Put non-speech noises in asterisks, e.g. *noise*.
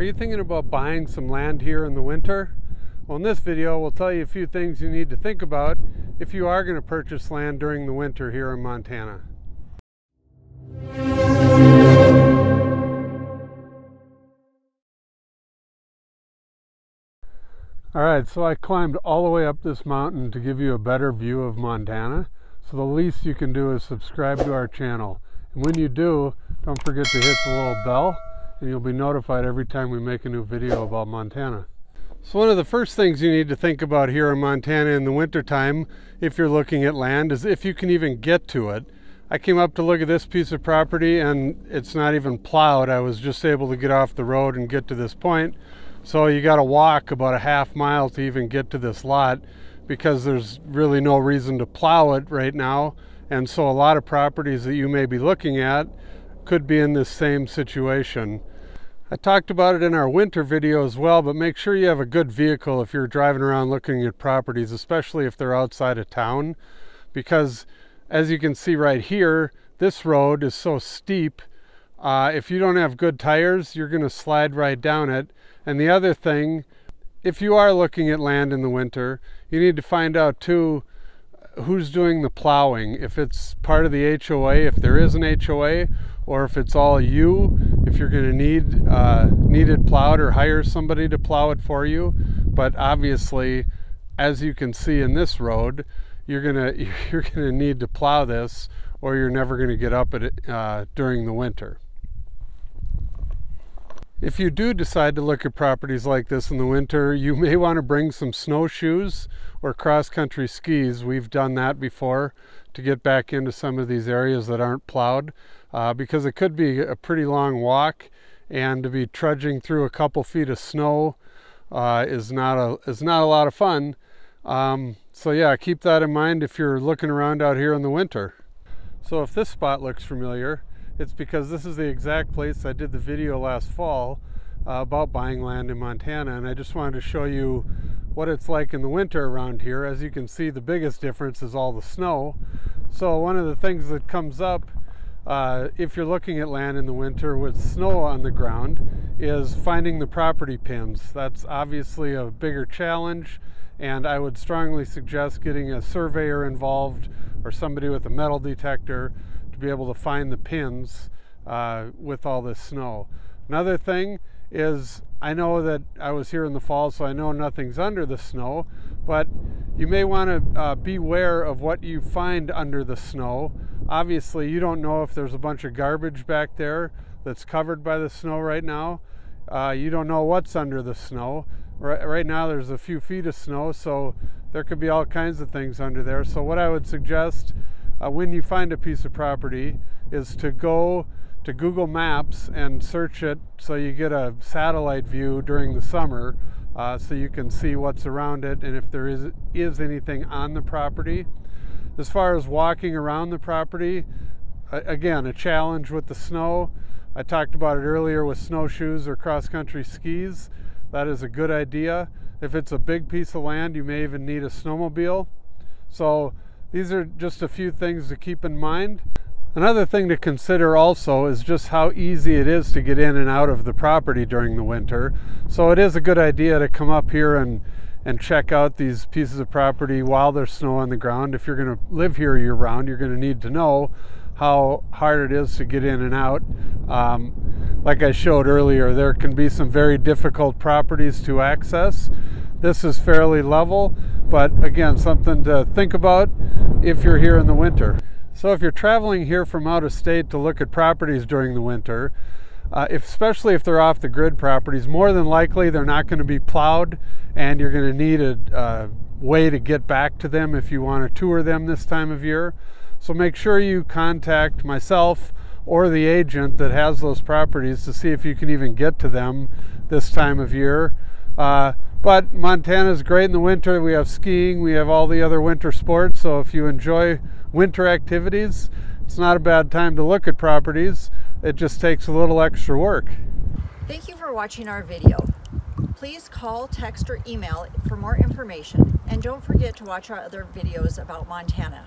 Are you thinking about buying some land here in the winter? Well, in this video, we'll tell you a few things you need to think about if you are going to purchase land during the winter here in Montana. Alright, so I climbed all the way up this mountain to give you a better view of Montana. So the least you can do is subscribe to our channel. And when you do, don't forget to hit the little bell and you'll be notified every time we make a new video about Montana. So one of the first things you need to think about here in Montana in the wintertime, if you're looking at land, is if you can even get to it. I came up to look at this piece of property and it's not even plowed. I was just able to get off the road and get to this point. So you got to walk about a half mile to even get to this lot because there's really no reason to plow it right now. And so a lot of properties that you may be looking at could be in this same situation. I talked about it in our winter video as well, but make sure you have a good vehicle if you're driving around looking at properties, especially if they're outside of town, because as you can see right here, this road is so steep. Uh, if you don't have good tires, you're going to slide right down it. And the other thing, if you are looking at land in the winter, you need to find out too who's doing the plowing. If it's part of the HOA, if there is an HOA, or if it's all you, if you're going to need uh, need it plowed or hire somebody to plow it for you. But obviously, as you can see in this road, you're gonna *laughs* you're gonna need to plow this, or you're never going to get up it uh, during the winter. If you do decide to look at properties like this in the winter, you may want to bring some snowshoes or cross-country skis. We've done that before to get back into some of these areas that aren't plowed uh, because it could be a pretty long walk and to be trudging through a couple feet of snow uh, is not a is not a lot of fun. Um, so yeah, keep that in mind if you're looking around out here in the winter. So if this spot looks familiar, it's because this is the exact place I did the video last fall uh, about buying land in Montana and I just wanted to show you what it's like in the winter around here. As you can see the biggest difference is all the snow. So one of the things that comes up uh, if you're looking at land in the winter with snow on the ground is finding the property pins. That's obviously a bigger challenge and I would strongly suggest getting a surveyor involved or somebody with a metal detector be able to find the pins uh, with all this snow. Another thing is I know that I was here in the fall, so I know nothing's under the snow, but you may want to uh, beware of what you find under the snow. Obviously, you don't know if there's a bunch of garbage back there that's covered by the snow right now. Uh, you don't know what's under the snow. Right, right now, there's a few feet of snow, so there could be all kinds of things under there. So, what I would suggest uh, when you find a piece of property is to go to Google Maps and search it so you get a satellite view during the summer uh, so you can see what's around it and if there is, is anything on the property. As far as walking around the property, again, a challenge with the snow. I talked about it earlier with snowshoes or cross-country skis. That is a good idea. If it's a big piece of land, you may even need a snowmobile. So these are just a few things to keep in mind. Another thing to consider also is just how easy it is to get in and out of the property during the winter. So it is a good idea to come up here and, and check out these pieces of property while there's snow on the ground. If you're going to live here year round, you're going to need to know how hard it is to get in and out. Um, like I showed earlier, there can be some very difficult properties to access. This is fairly level, but again, something to think about if you're here in the winter. So if you're traveling here from out of state to look at properties during the winter, uh, if, especially if they're off the grid properties, more than likely they're not going to be plowed and you're going to need a, a way to get back to them if you want to tour them this time of year. So make sure you contact myself or the agent that has those properties to see if you can even get to them this time of year. Uh, but Montana is great in the winter. We have skiing, we have all the other winter sports. So if you enjoy winter activities, it's not a bad time to look at properties. It just takes a little extra work. Thank you for watching our video. Please call, text, or email for more information. And don't forget to watch our other videos about Montana.